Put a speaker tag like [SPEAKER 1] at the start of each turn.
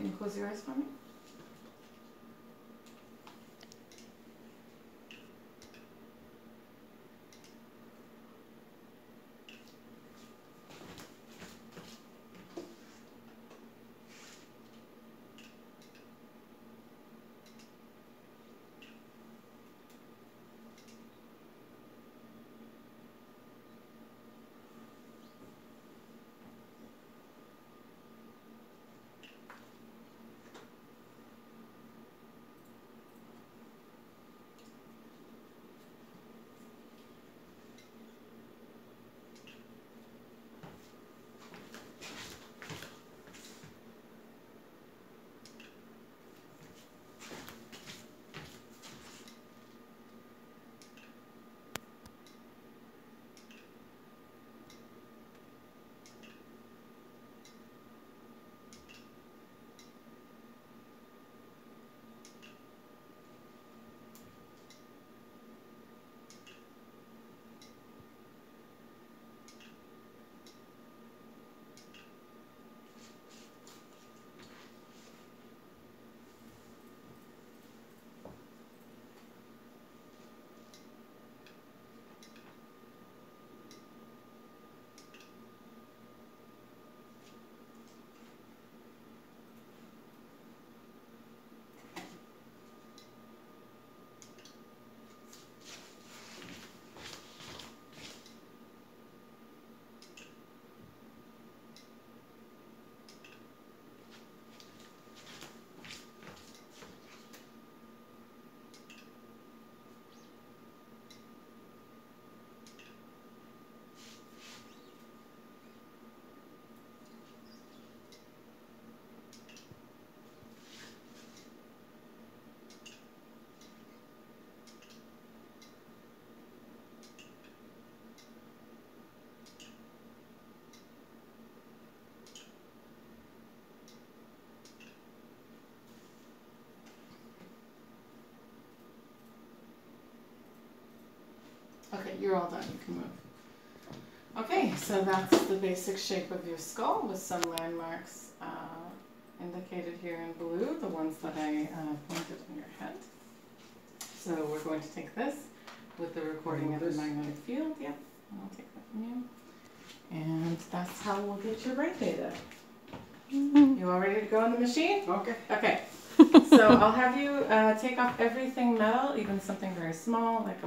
[SPEAKER 1] Can you close your eyes for me? Okay, you're all done. You can move. Okay, so that's the basic shape of your skull with some landmarks uh, indicated here in blue, the ones that I uh, pointed on your head. So we're going to take this with the recording of the magnetic field. Yep, I'll take that from you. And that's how we'll get your brain data. You all ready to go in the machine?
[SPEAKER 2] Okay.
[SPEAKER 1] Okay. so I'll have you uh, take off everything metal, even something very small like a